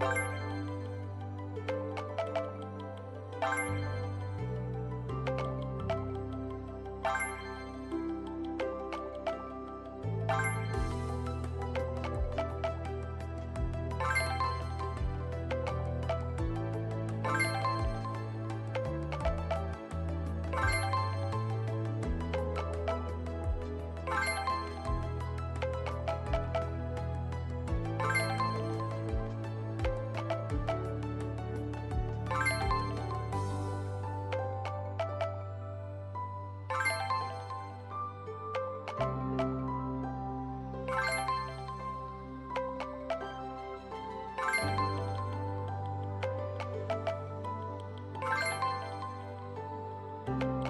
Bye. Bye.